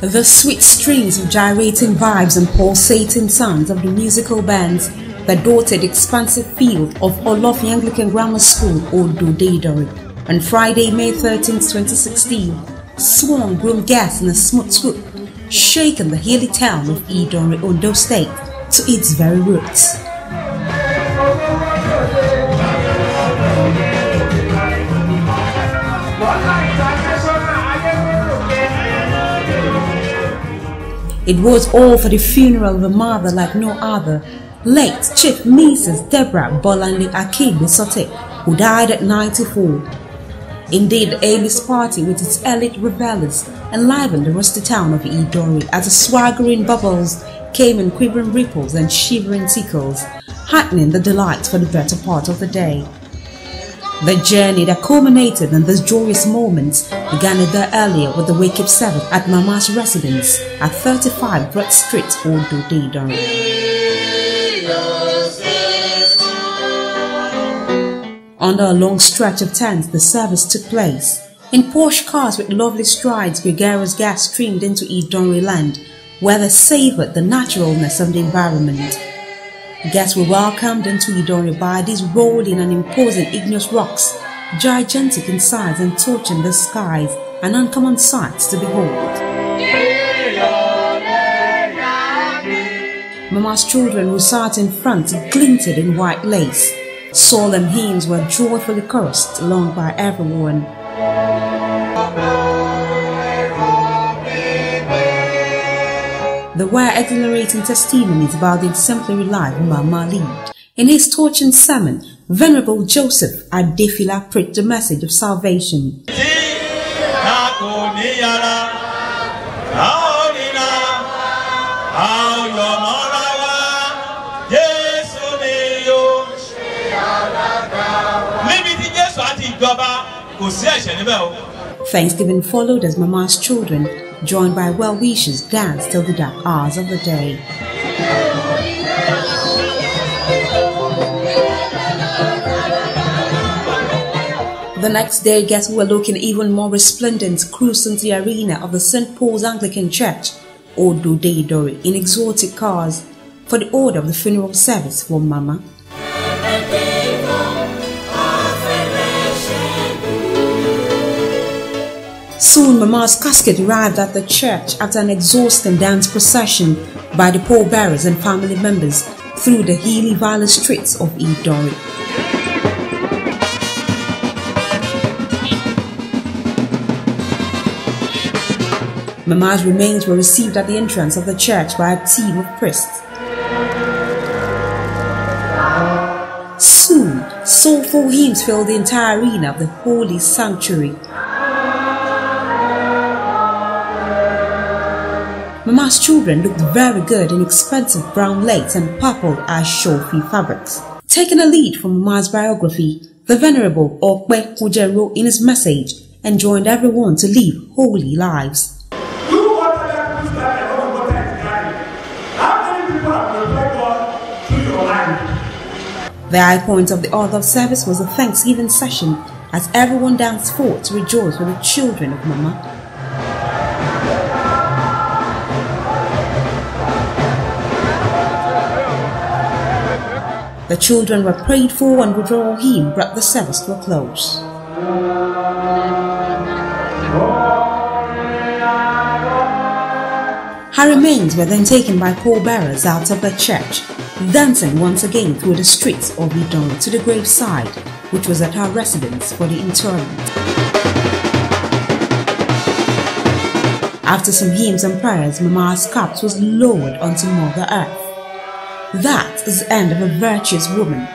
The sweet strings of gyrating vibes and pulsating sounds of the musical bands that dotted expansive field of Olofin Anglican Grammar School, Odo Deidori. On Friday, May 13, 2016, swung groom gas in a smooth swoop, shaking the hilly town of Idanre, Ondo State to its very roots. It was all for the funeral of a mother like no other, late Chief Mrs. Deborah Bolanle Akingbesote, who died at 94. Indeed, Amis party with its elite revelers enlivened the rusty town of Idanre as the swaggering bubbles came in quivering ripples and shivering tickles, heightening the delights for the better part of the day. The journey that culminated in this joyous moment began a day earlier with the wake-up service at Mama's residence at 35 Broad Street, Odo Deidon. Under a long stretch of tents, the service took place. In Porsche cars with lovely strides, gregarious gas streamed into Idanre land, where they savored the naturalness of the environment. Guests were welcomed into Idanre by these rolling and imposing igneous rocks, gigantic in size and torching the skies, an uncommon sight to behold. Mama's children who sat in front glinted in white lace. Solemn hymns were joyfully chorused along by everyone. There were exhilarating testimonies about the exemplary life of Mama lived. In his torching sermon, Venerable Joseph Adefila preached the message of salvation. Thanksgiving followed as Mama's children joined by well-wishers, danced till the dark hours of the day. The next day, guests were looking even more resplendent, cruising the arena of the St. Paul's Anglican Church, Odo Deidori, in exotic cars, for the order of the funeral service for Mama. Soon Mama's casket arrived at the church after an exhausting dance procession by the pallbearers and family members through the hilly valley streets of Idanre. Mama's remains were received at the entrance of the church by a team of priests. Soon, soulful hymns filled the entire arena of the holy sanctuary Mama's children looked very good in expensive brown lace and purple Ashofi fabrics. Taking a lead from Mama's biography, the Venerable Okwe Kujero in his message enjoined everyone to live holy lives. The high point of the order of service was a Thanksgiving session as everyone danced forth to rejoice with the children of Mama The children were prayed for and withdrawal hymn brought the service to a close. Her remains were then taken by pallbearers out of the church, dancing once again through the streets of Idon to the graveside, which was at her residence for the interment. After some hymns and prayers, Mama's corpse was lowered onto Mother Earth. That is the end of a virtuous woman,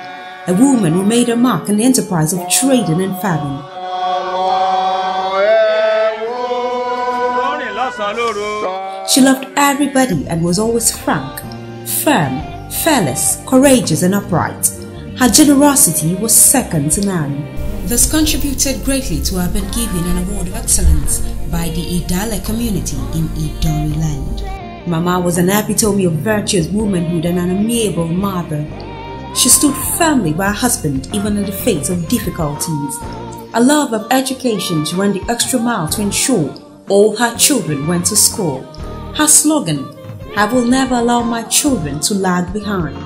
a woman who made her mark in the enterprise of trading and farming. She loved everybody and was always frank, firm, fearless, courageous and upright. Her generosity was second to none. This contributed greatly to her being given an award of excellence by the Idale community in Idanre land. Mama was an epitome of virtuous womanhood and an amiable mother. She stood firmly by her husband even in the face of difficulties. A love of education she went the extra mile to ensure all her children went to school. Her slogan, I will never allow my children to lag behind.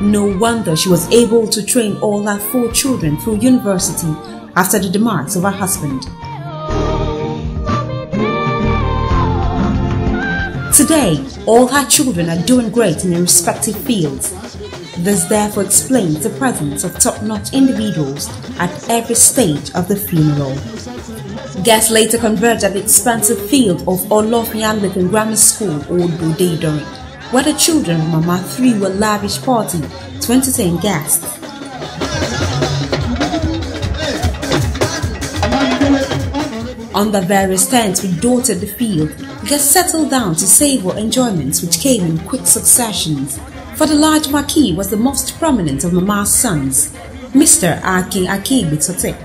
No wonder she was able to train all her four children through university after the demise of her husband. Today, all her children are doing great in their respective fields. This therefore explains the presence of top-notch individuals at every stage of the funeral. Guests later converged at the expansive field of Olofin Anglican Grammar School, Old Bodedori, where the children of Mama threw a lavish party to entertain guests. On the various tents which dotted the field, guests settled down to savor enjoyments which came in quick successions. For the large marquee was the most prominent of Mama's sons, Mr. Akin Akingbesote,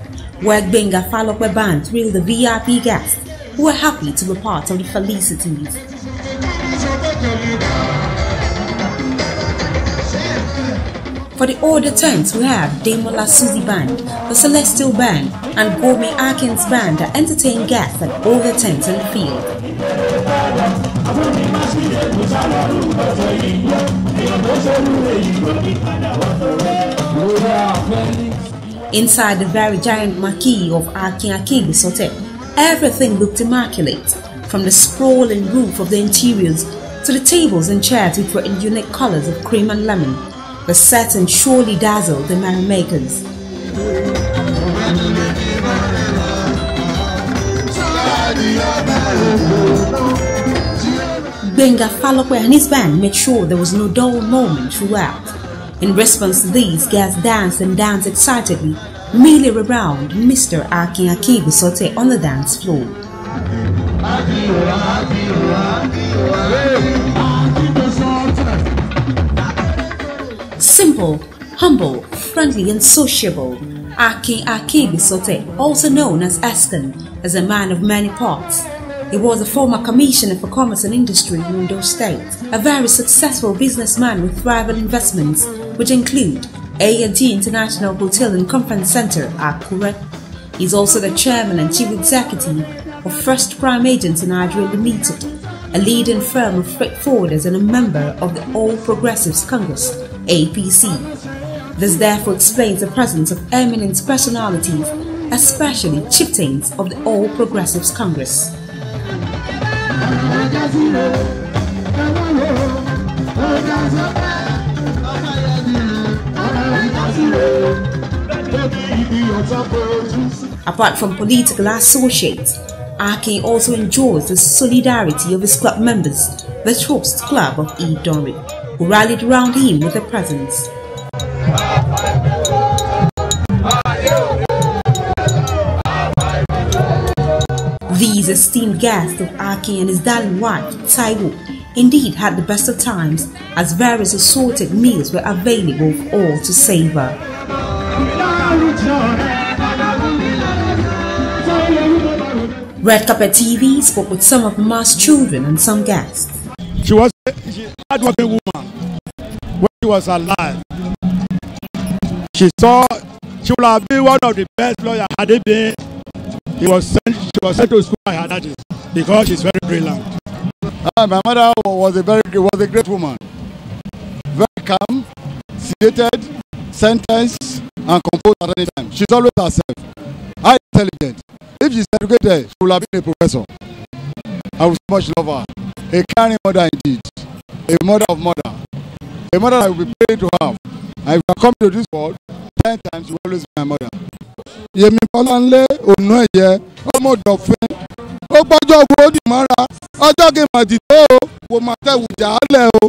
where Benga Falokwe Band thrilled the VIP guests who were happy to be part of the felicities. For the older tents, we have Demola Suzy Band, the Celestial Band, and Gourmet Atkins Band that entertain guests at all the tents in the field. Inside the very giant marquee of Akingbesote, everything looked immaculate, from the sprawling roof of the interiors to the tables and chairs which were in unique colors of cream and lemon. The setting surely dazzled the merrymakers. Benga Falokwe and his band made sure there was no dull moment throughout. In response to these, guests danced and danced excitedly, merely around Mr. Akin Akingbesote on the dance floor. Simple, humble, friendly, and sociable, Akin Akingbesote, also known as Askin, is a man of many parts. He was a former commissioner for commerce and industry in Ondo State, a very successful businessman with thriving investments, which include A&T International Hotel and Conference Center, Akure. He is also the chairman and chief executive of First Prime Agents in Nigeria Limited, a leading firm of freight forwarders and a member of the All Progressives Congress, APC. This therefore explains the presence of eminent personalities, especially chieftains of the All Progressives Congress. Apart from political associates, Aki also enjoys the solidarity of his club members, the Trust Club of Idanre, who rallied around him with their presence. These esteemed guests of Aki and his darling wife, Taiwo, indeed had the best of times as various assorted meals were available for all to savor. Red Carpet TV spoke with some of Mama's children and some guests. She was hardworking woman when she was alive. She saw she would have been one of the best lawyers had it been. He was sent, she was sent to school by her daddy because she's very brilliant. Ah, my mother was a very was a great woman. Very calm, seated, sentenced, and composed at any time. She's always herself. High intelligent. If she's educated, she will have been a professor. I will so much love her. A caring mother indeed. A mother of mother. A mother I will be praying to have. And if I come to this world, ten times will always be my mother. Yèmí Bọ́láńlé ònú ẹ̀yẹ ọmọ ọ̀dọ̀fin ó gbọ́jọ́ wo ó dì mọ́ra ọjọ́ kí ti tó o wò máa tẹ̀ wùjà á lẹ̀ o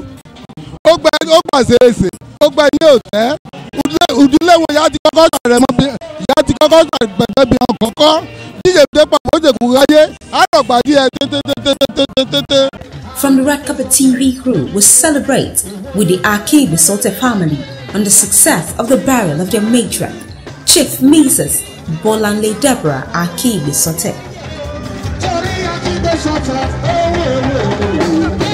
ojúlé wo ìyá ti kọ́kọ́ sàrẹ̀ mọ́ bí ìyá ti kọ́kọ́ sàrẹ̀ gbẹ̀gbẹ́ bí wọn kọ́kọ́ díje dé pàpọ̀ ó jẹ̀kú ráyé àrògbà díẹ̀ tètètètètètè. From the Red Carpet TV crew, we celebrate with the Akibi Sote family on the success of the burial of their matriarch, Chief Mrs. Bolanle Deborah Akibi Sote. torí akíndé sọ̀tọ̀ owó owó.